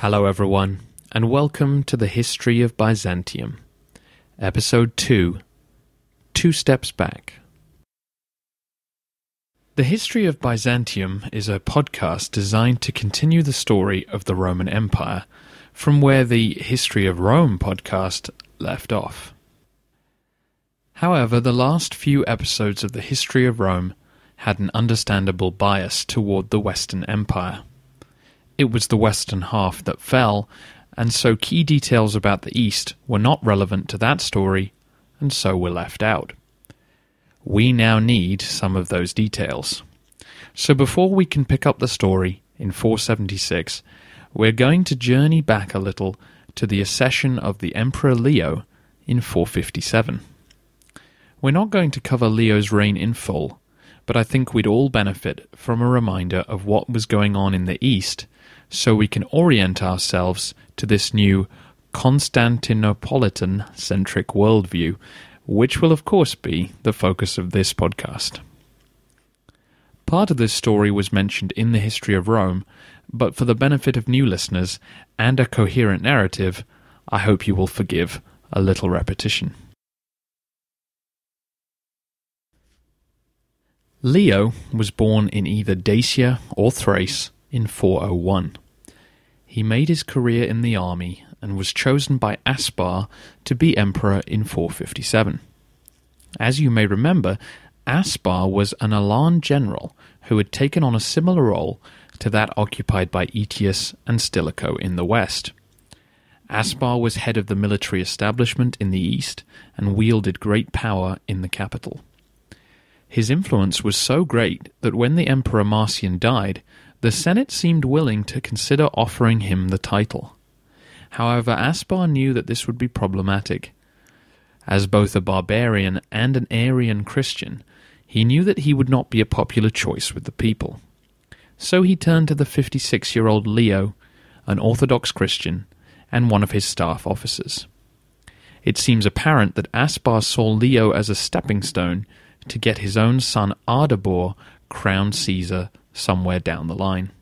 Hello, everyone, and welcome to the History of Byzantium, Episode 2 Two Steps Back. The History of Byzantium is a podcast designed to continue the story of the Roman Empire from where the History of Rome podcast left off. However, the last few episodes of the History of Rome had an understandable bias toward the Western Empire. It was the western half that fell, and so key details about the East were not relevant to that story, and so were left out. We now need some of those details. So before we can pick up the story in 476, we're going to journey back a little to the accession of the Emperor Leo in 457. We're not going to cover Leo's reign in full, but I think we'd all benefit from a reminder of what was going on in the East so we can orient ourselves to this new Constantinopolitan centric worldview, which will, of course, be the focus of this podcast. Part of this story was mentioned in the history of Rome, but for the benefit of new listeners and a coherent narrative, I hope you will forgive a little repetition. Leo was born in either Dacia or Thrace in 401. He made his career in the army and was chosen by Aspar to be emperor in 457. As you may remember, Aspar was an Alan general who had taken on a similar role to that occupied by Aetius and Stilicho in the west. Aspar was head of the military establishment in the east and wielded great power in the capital. His influence was so great that when the Emperor Marcian died, the Senate seemed willing to consider offering him the title. However, Aspar knew that this would be problematic. As both a barbarian and an Arian Christian, he knew that he would not be a popular choice with the people. So he turned to the 56 year old Leo, an Orthodox Christian, and one of his staff officers. It seems apparent that Aspar saw Leo as a stepping stone to get his own son Ardabor crowned Caesar somewhere down the line.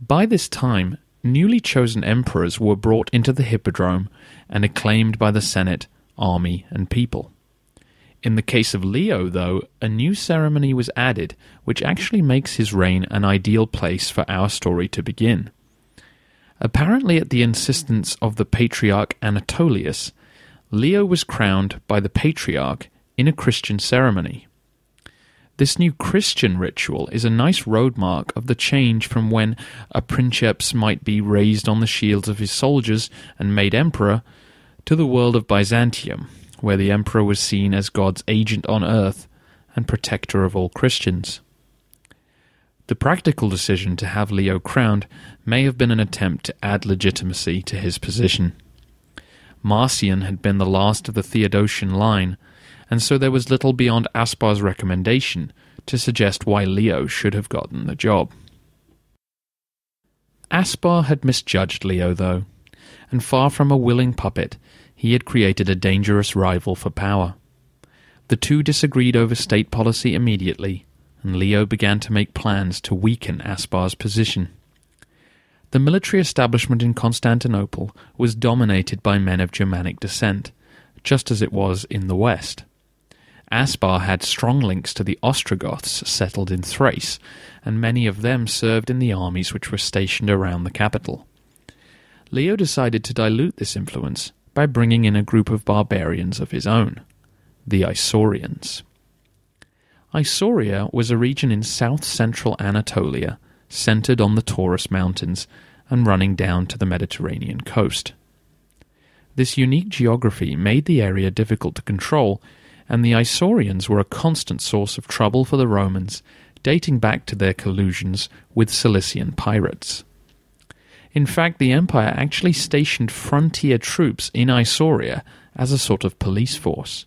By this time, newly chosen emperors were brought into the hippodrome and acclaimed by the Senate, army, and people. In the case of Leo, though, a new ceremony was added, which actually makes his reign an ideal place for our story to begin. Apparently, at the insistence of the patriarch Anatolius, Leo was crowned by the patriarch in a Christian ceremony. This new Christian ritual is a nice roadmark of the change from when a princeps might be raised on the shields of his soldiers and made emperor to the world of Byzantium, where the emperor was seen as God's agent on earth and protector of all Christians. The practical decision to have Leo crowned may have been an attempt to add legitimacy to his position. Marcian had been the last of the Theodosian line, and so there was little beyond Aspar's recommendation to suggest why Leo should have gotten the job. Aspar had misjudged Leo, though, and far from a willing puppet, he had created a dangerous rival for power. The two disagreed over state policy immediately, and Leo began to make plans to weaken Aspar's position. The military establishment in Constantinople was dominated by men of Germanic descent, just as it was in the West. Aspar had strong links to the Ostrogoths settled in Thrace, and many of them served in the armies which were stationed around the capital. Leo decided to dilute this influence by bringing in a group of barbarians of his own, the Isaurians. Isauria was a region in south central Anatolia, centered on the Taurus Mountains and running down to the Mediterranean coast. This unique geography made the area difficult to control and the Isaurians were a constant source of trouble for the Romans, dating back to their collusions with Cilician pirates. In fact, the empire actually stationed frontier troops in Isauria as a sort of police force.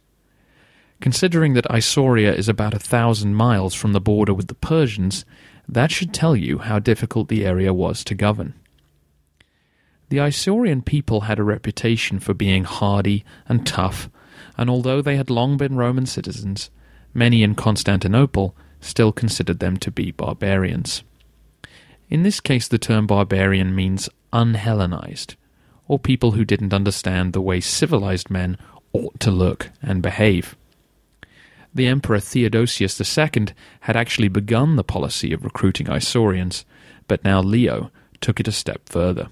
Considering that Isauria is about a thousand miles from the border with the Persians, that should tell you how difficult the area was to govern. The Isaurian people had a reputation for being hardy and tough and although they had long been Roman citizens, many in Constantinople still considered them to be barbarians. In this case, the term barbarian means unhellenized, or people who didn't understand the way civilized men ought to look and behave. The Emperor Theodosius II had actually begun the policy of recruiting Isaurians, but now Leo took it a step further.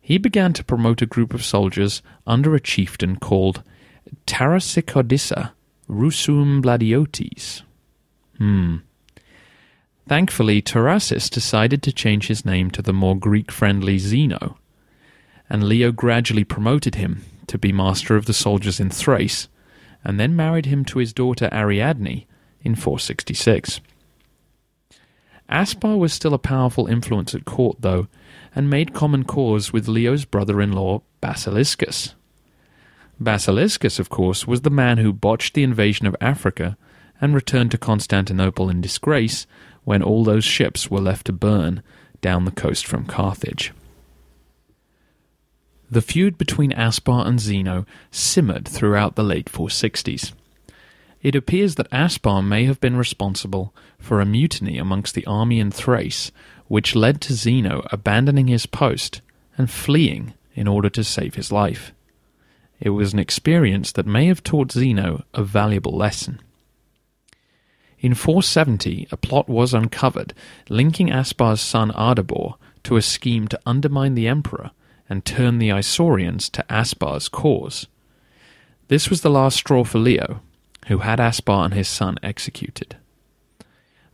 He began to promote a group of soldiers under a chieftain called Tarasicodissa Rusum Bladiotes. Hmm. Thankfully, Tarasis decided to change his name to the more Greek friendly Zeno, and Leo gradually promoted him to be master of the soldiers in Thrace, and then married him to his daughter Ariadne in 466. Aspar was still a powerful influence at court, though, and made common cause with Leo's brother in law, Basiliscus. Basiliscus, of course, was the man who botched the invasion of Africa and returned to Constantinople in disgrace when all those ships were left to burn down the coast from Carthage. The feud between Aspar and Zeno simmered throughout the late 460s. It appears that Aspar may have been responsible for a mutiny amongst the army in Thrace, which led to Zeno abandoning his post and fleeing in order to save his life. It was an experience that may have taught Zeno a valuable lesson. In 470, a plot was uncovered linking Aspar's son Ardabor to a scheme to undermine the emperor and turn the Isaurians to Aspar's cause. This was the last straw for Leo, who had Aspar and his son executed.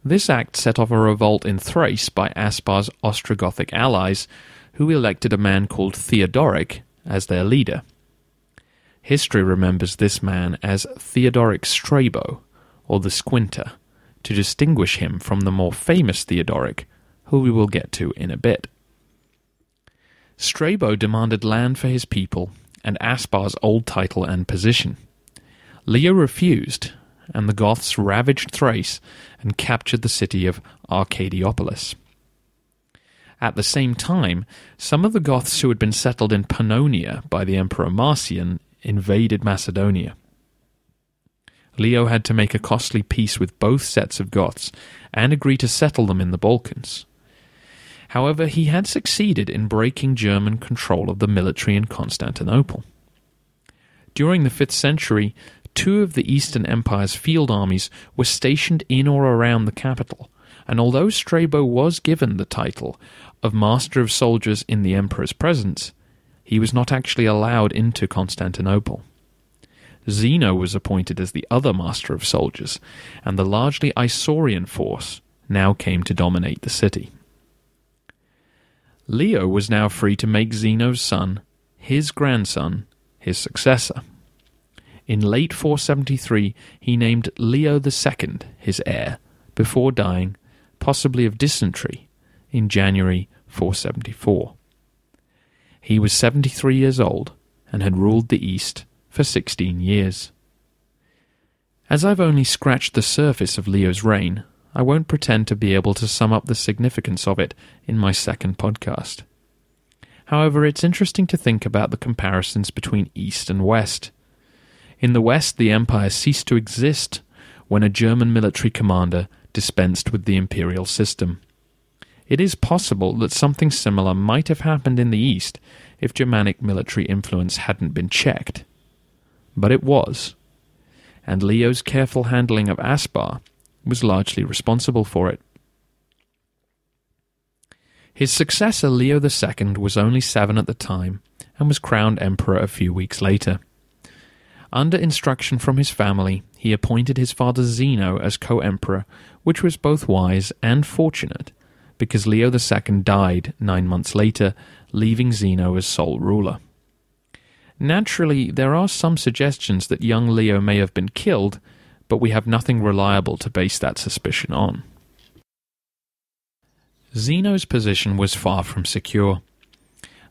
This act set off a revolt in Thrace by Aspar's Ostrogothic allies, who elected a man called Theodoric as their leader. History remembers this man as Theodoric Strabo, or the Squinter, to distinguish him from the more famous Theodoric, who we will get to in a bit. Strabo demanded land for his people and Aspar's old title and position. Leo refused, and the Goths ravaged Thrace and captured the city of Arcadiopolis. At the same time, some of the Goths who had been settled in Pannonia by the Emperor Marcian invaded Macedonia. Leo had to make a costly peace with both sets of Goths and agree to settle them in the Balkans. However, he had succeeded in breaking German control of the military in Constantinople. During the 5th century, two of the Eastern Empire's field armies were stationed in or around the capital, and although Strabo was given the title of Master of Soldiers in the Emperor's presence, he was not actually allowed into Constantinople. Zeno was appointed as the other master of soldiers, and the largely Isaurian force now came to dominate the city. Leo was now free to make Zeno's son, his grandson, his successor. In late 473, he named Leo II his heir, before dying, possibly of dysentery, in January 474. He was 73 years old and had ruled the East for 16 years. As I've only scratched the surface of Leo's reign, I won't pretend to be able to sum up the significance of it in my second podcast. However, it's interesting to think about the comparisons between East and West. In the West, the empire ceased to exist when a German military commander dispensed with the imperial system. It is possible that something similar might have happened in the East if Germanic military influence hadn't been checked but it was, and Leo's careful handling of Aspar was largely responsible for it. His successor, Leo II, was only seven at the time and was crowned emperor a few weeks later. Under instruction from his family, he appointed his father Zeno as co emperor, which was both wise and fortunate, because Leo II died nine months later, leaving Zeno as sole ruler. Naturally, there are some suggestions that young Leo may have been killed, but we have nothing reliable to base that suspicion on. Zeno's position was far from secure.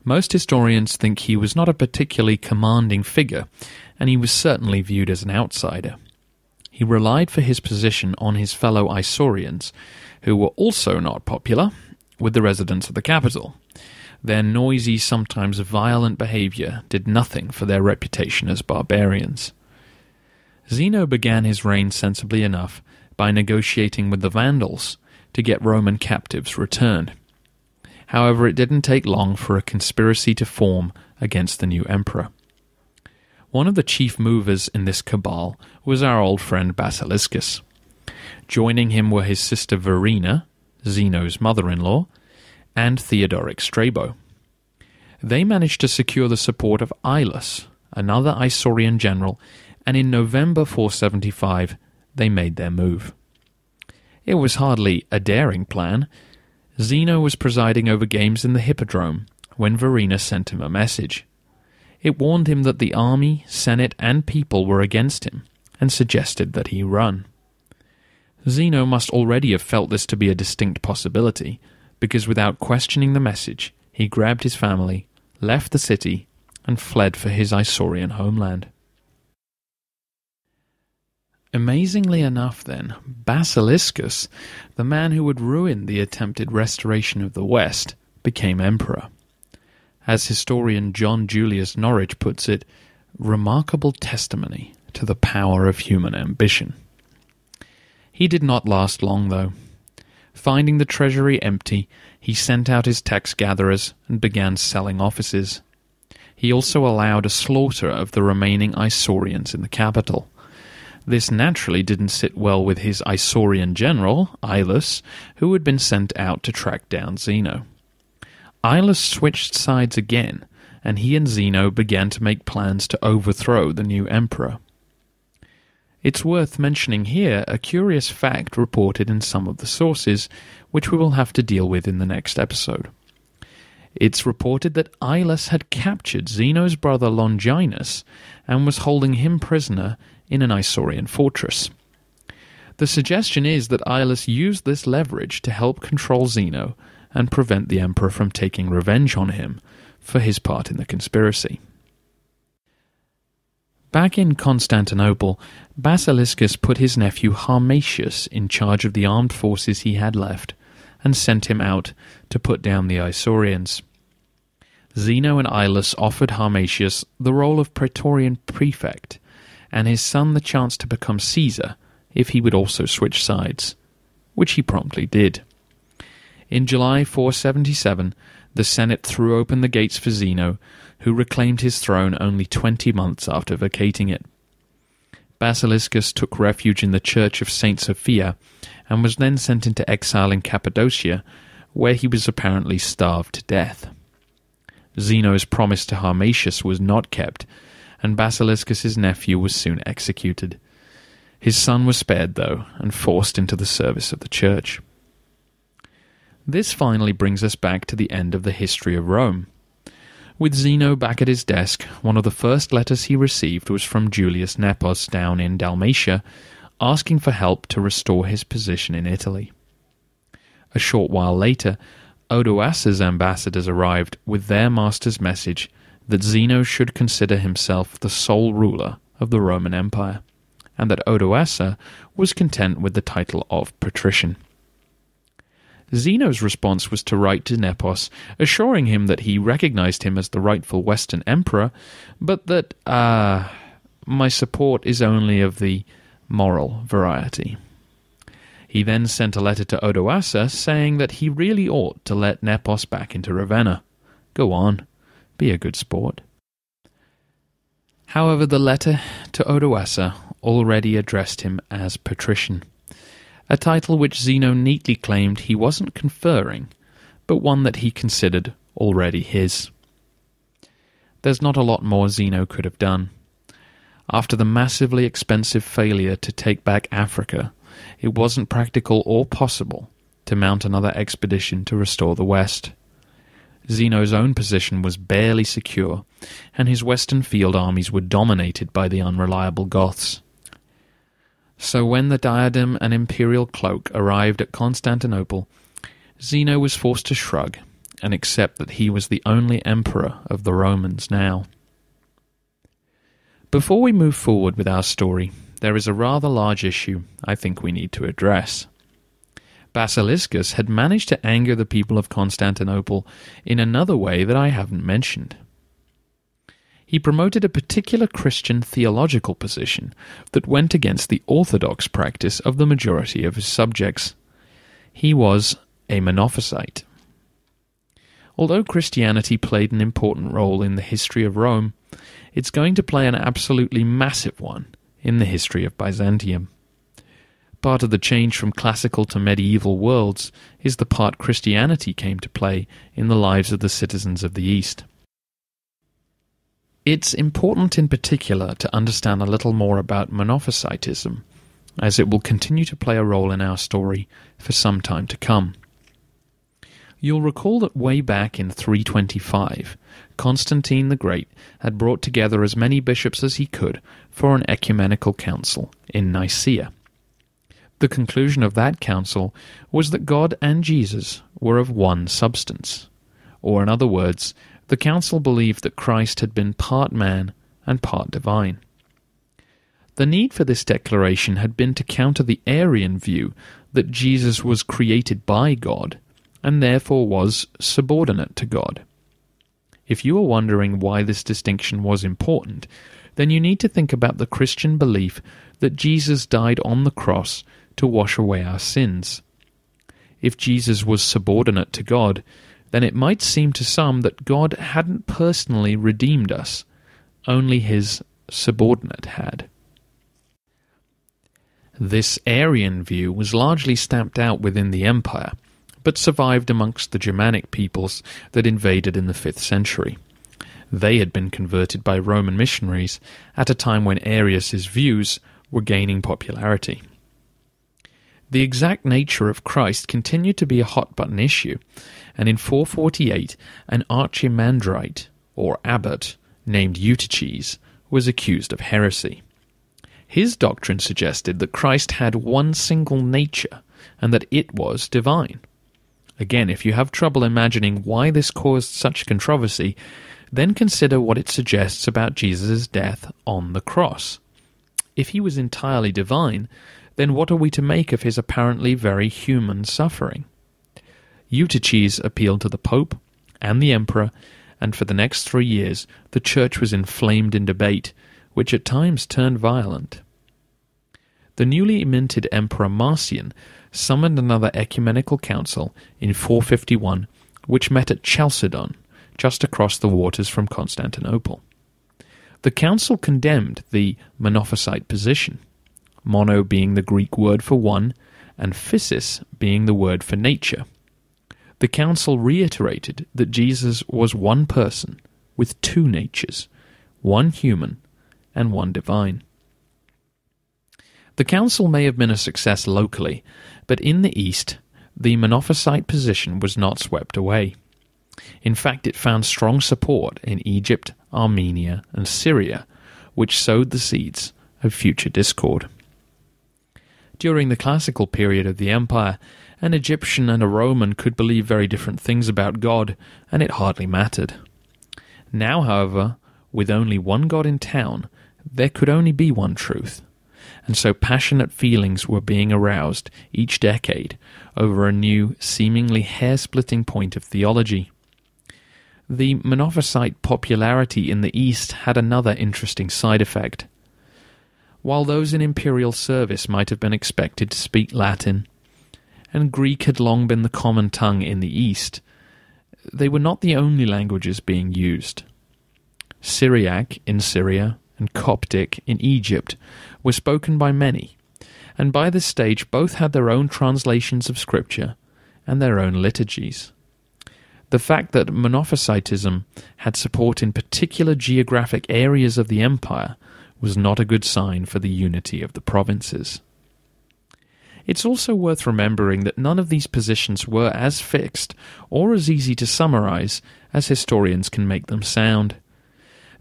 Most historians think he was not a particularly commanding figure, and he was certainly viewed as an outsider. He relied for his position on his fellow Isaurians, who were also not popular with the residents of the capital. Their noisy, sometimes violent behavior did nothing for their reputation as barbarians. Zeno began his reign sensibly enough by negotiating with the Vandals to get Roman captives returned. However, it didn't take long for a conspiracy to form against the new emperor. One of the chief movers in this cabal was our old friend Basiliscus. Joining him were his sister Verina, Zeno's mother in law, and Theodoric Strabo. They managed to secure the support of Ilus, another Isaurian general, and in November 475 they made their move. It was hardly a daring plan. Zeno was presiding over games in the Hippodrome when Verina sent him a message. It warned him that the army, senate, and people were against him, and suggested that he run. Zeno must already have felt this to be a distinct possibility, because without questioning the message, he grabbed his family, left the city, and fled for his Isaurian homeland. Amazingly enough, then, Basiliscus, the man who would ruin the attempted restoration of the West, became emperor. As historian John Julius Norwich puts it, remarkable testimony to the power of human ambition. He did not last long, though. Finding the treasury empty, he sent out his tax gatherers and began selling offices. He also allowed a slaughter of the remaining Isaurians in the capital. This naturally didn't sit well with his Isaurian general, Ilus, who had been sent out to track down Zeno. Ilus switched sides again, and he and Zeno began to make plans to overthrow the new emperor. It's worth mentioning here a curious fact reported in some of the sources, which we will have to deal with in the next episode. It's reported that Ilus had captured Zeno's brother Longinus and was holding him prisoner in an Isaurian fortress. The suggestion is that Ilus used this leverage to help control Zeno and prevent the emperor from taking revenge on him for his part in the conspiracy. Back in Constantinople, Basiliscus put his nephew Harmatius in charge of the armed forces he had left and sent him out to put down the Isaurians. Zeno and Ilus offered Harmatius the role of praetorian prefect and his son the chance to become Caesar if he would also switch sides, which he promptly did. In July 477, the Senate threw open the gates for Zeno, who reclaimed his throne only twenty months after vacating it. Basiliscus took refuge in the church of St. Sophia and was then sent into exile in Cappadocia, where he was apparently starved to death. Zeno's promise to Harmatius was not kept, and Basiliscus's nephew was soon executed. His son was spared, though, and forced into the service of the church. This finally brings us back to the end of the history of Rome. With Zeno back at his desk, one of the first letters he received was from Julius Nepos down in Dalmatia, asking for help to restore his position in Italy. A short while later, Odoacer's ambassadors arrived with their master's message that Zeno should consider himself the sole ruler of the Roman Empire, and that Odoacer was content with the title of patrician. Zeno's response was to write to Nepos, assuring him that he recognized him as the rightful Western emperor, but that, ah, uh, my support is only of the moral variety. He then sent a letter to Odoacer saying that he really ought to let Nepos back into Ravenna. Go on, be a good sport. However, the letter to Odoacer already addressed him as patrician, a title which Zeno neatly claimed he wasn't conferring, but one that he considered already his. There's not a lot more Zeno could have done. After the massively expensive failure to take back Africa, it wasn't practical or possible to mount another expedition to restore the West. Zeno's own position was barely secure, and his western field armies were dominated by the unreliable Goths. So when the diadem and imperial cloak arrived at Constantinople, Zeno was forced to shrug and accept that he was the only emperor of the Romans now. Before we move forward with our story, there is a rather large issue I think we need to address. Basiliscus had managed to anger the people of Constantinople in another way that I haven't mentioned. He promoted a particular Christian theological position that went against the orthodox practice of the majority of his subjects. He was a Monophysite. Although Christianity played an important role in the history of Rome, it's going to play an absolutely massive one in the history of Byzantium. Part of the change from classical to medieval worlds is the part Christianity came to play in the lives of the citizens of the East. It's important in particular to understand a little more about Monophysitism, as it will continue to play a role in our story for some time to come. You'll recall that way back in 325, Constantine the Great had brought together as many bishops as he could for an ecumenical council in Nicaea. The conclusion of that council was that God and Jesus were of one substance, or in other words, the council believed that Christ had been part man and part divine. The need for this declaration had been to counter the Arian view that Jesus was created by God and therefore was subordinate to God. If you are wondering why this distinction was important, then you need to think about the Christian belief that Jesus died on the cross to wash away our sins. If Jesus was subordinate to God, then it might seem to some that God hadn't personally redeemed us, only his subordinate had. This Arian view was largely stamped out within the empire, but survived amongst the Germanic peoples that invaded in the 5th century. They had been converted by Roman missionaries at a time when Arius's views were gaining popularity. The exact nature of Christ continued to be a hot button issue, and in 448 an archimandrite, or abbot, named Eutyches, was accused of heresy. His doctrine suggested that Christ had one single nature, and that it was divine. Again, if you have trouble imagining why this caused such controversy, then consider what it suggests about Jesus' death on the cross. If he was entirely divine, then what are we to make of his apparently very human suffering? Eutyches appealed to the Pope and the Emperor, and for the next three years the Church was inflamed in debate, which at times turned violent. The newly minted Emperor Marcian summoned another ecumenical council in 451, which met at Chalcedon, just across the waters from Constantinople. The council condemned the Monophysite position, mono being the Greek word for one, and physis being the word for nature. The council reiterated that Jesus was one person with two natures, one human and one divine. The council may have been a success locally, but in the east, the Monophysite position was not swept away. In fact, it found strong support in Egypt, Armenia, and Syria, which sowed the seeds of future discord. During the classical period of the empire, an Egyptian and a Roman could believe very different things about God, and it hardly mattered. Now, however, with only one God in town, there could only be one truth, and so passionate feelings were being aroused each decade over a new, seemingly hair splitting point of theology. The Monophysite popularity in the East had another interesting side effect. While those in imperial service might have been expected to speak Latin, and Greek had long been the common tongue in the East, they were not the only languages being used. Syriac in Syria and Coptic in Egypt were spoken by many, and by this stage both had their own translations of Scripture and their own liturgies. The fact that Monophysitism had support in particular geographic areas of the empire was not a good sign for the unity of the provinces. It's also worth remembering that none of these positions were as fixed or as easy to summarize as historians can make them sound.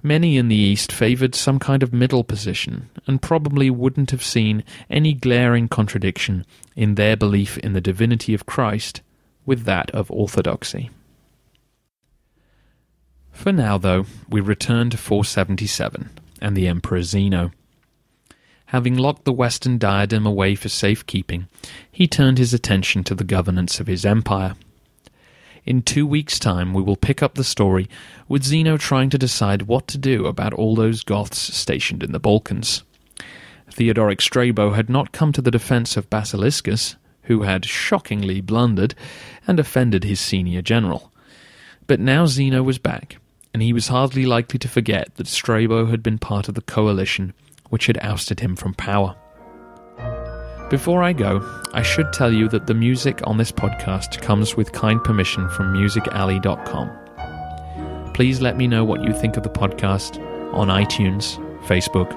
Many in the East favored some kind of middle position and probably wouldn't have seen any glaring contradiction in their belief in the divinity of Christ with that of orthodoxy. For now, though, we return to 477 and the Emperor Zeno. Having locked the Western diadem away for safekeeping, he turned his attention to the governance of his empire. In two weeks' time, we will pick up the story with Zeno trying to decide what to do about all those Goths stationed in the Balkans. Theodoric Strabo had not come to the defense of Basiliscus, who had shockingly blundered and offended his senior general. But now Zeno was back, and he was hardly likely to forget that Strabo had been part of the coalition which had ousted him from power. Before I go, I should tell you that the music on this podcast comes with kind permission from musicalley.com. Please let me know what you think of the podcast on iTunes, Facebook,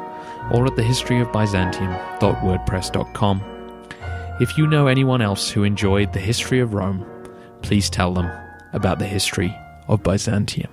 or at thehistoryofbyzantium.wordpress.com. If you know anyone else who enjoyed the history of Rome, please tell them about the history of Byzantium.